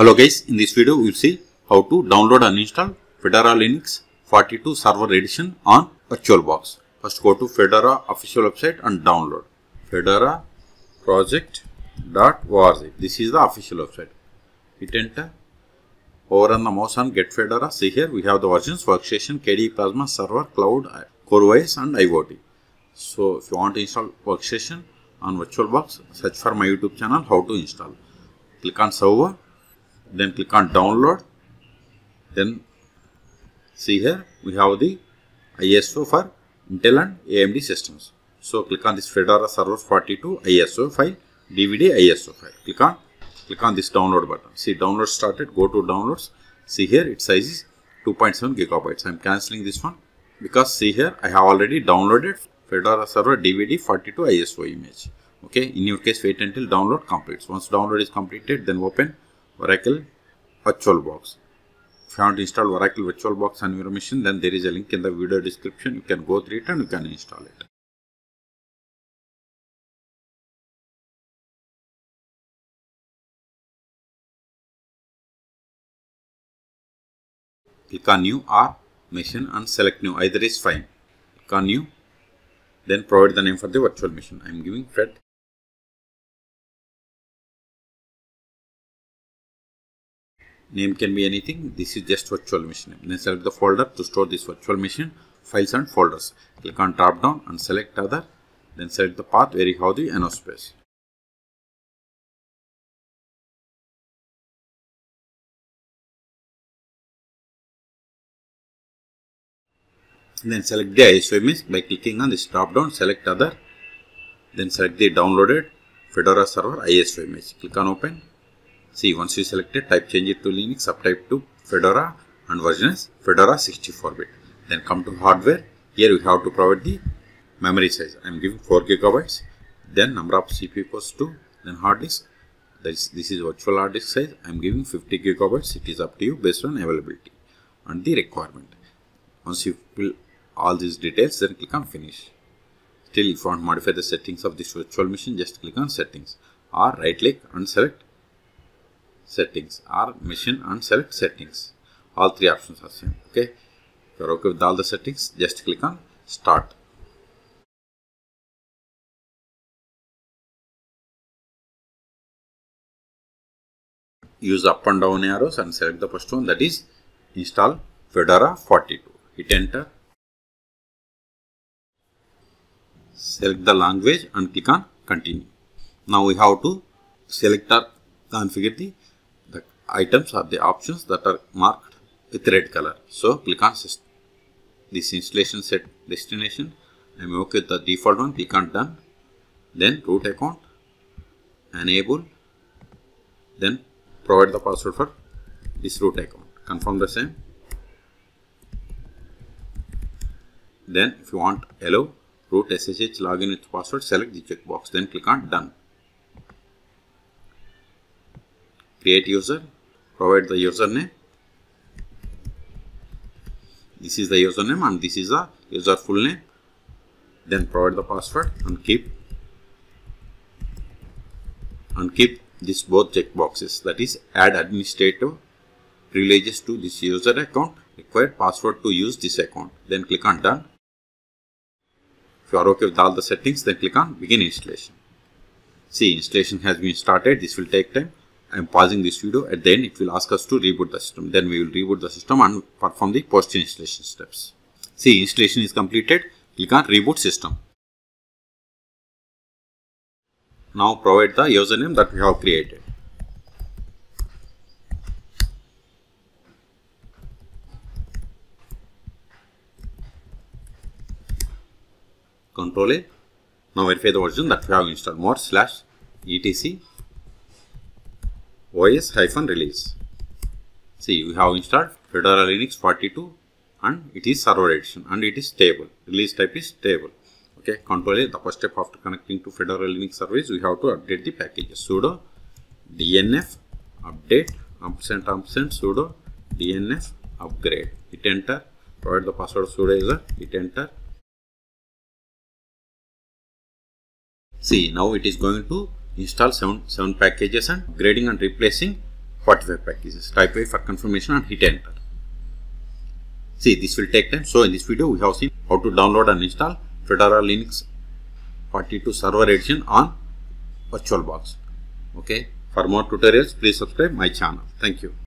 Hello guys, in this video we will see how to download and install Fedora Linux 42 Server Edition on VirtualBox. First go to Fedora official website and download Fedora project.org. This is the official website. Hit enter. Over on the mouse on Get Fedora. See here we have the versions Workstation, KDE Plasma, Server, Cloud, CoreOS and IoT. So if you want to install Workstation on VirtualBox, search for my YouTube channel how to install. Click on Server then click on download. Then see here we have the ISO for Intel and AMD systems. So click on this Fedora Server 42 ISO file DVD ISO file. Click on click on this download button. See download started. Go to downloads. See here its size is 2.7 gigabytes. I'm cancelling this one because see here I have already downloaded Fedora Server DVD 42 ISO image. Okay in your case wait until download completes. Once download is completed then open Oracle VirtualBox. If you want to install Oracle VirtualBox on your machine, then there is a link in the video description. You can go through it and you can install it. Click on New or Machine and select New. Either is fine. Click on New. Then provide the name for the virtual machine. I am giving Fred name can be anything. This is just virtual machine. Then select the folder to store this virtual machine files and folders. Click on drop down and select other. Then select the path where you have the NO space. Then select the ISO image by clicking on this drop down select other. Then select the downloaded Fedora server ISO image. Click on open See, once you select it, type change it to Linux, subtype to Fedora and version is Fedora 64-bit. Then come to hardware. Here we have to provide the memory size. I am giving 4 gigabytes. Then number of CPU cores 2. Then hard disk. This, this is virtual hard disk size. I am giving 50 gigabytes. It is up to you based on availability and the requirement. Once you fill all these details, then click on finish. Still, if you want to modify the settings of this virtual machine, just click on settings or right click and select settings or machine and select settings. All three options are same. Okay. If you are okay with all the settings, just click on start. Use up and down arrows and select the first one that is install Fedora 42. Hit enter. Select the language and click on continue. Now we have to select or configure the items are the options that are marked with red color. So click on. This installation set destination. I am okay with the default one. Click on done. Then root account. Enable. Then provide the password for this root account. Confirm the same. Then if you want allow root SSH login with password, select the checkbox. Then click on done. Create user provide the username. This is the username and this is the user full name. Then provide the password and keep and keep this both checkboxes. That is add administrative privileges to this user account required password to use this account. Then click on done. If you are okay with all the settings then click on begin installation. See installation has been started. This will take time I am pausing this video. At the end, it will ask us to reboot the system. Then we will reboot the system and perform the post installation steps. See, installation is completed. Click on reboot system. Now provide the username that we have created. Control A. Now verify the version that we have installed more slash etc OS-release. See, we have installed Fedora Linux 42 and it is server edition and it is stable. Release type is stable. Okay, control A, the first step after connecting to Fedora Linux service, we have to update the packages. sudo dnf update ampersand ampersand sudo dnf upgrade. Hit enter, provide the password sudo user, hit enter. See, now it is going to install seven, seven packages and upgrading and replacing 45 packages. Type A for confirmation and hit enter. See, this will take time. So, in this video, we have seen how to download and install Fedora Linux 42 Server Edition on VirtualBox. Okay. For more tutorials, please subscribe my channel. Thank you.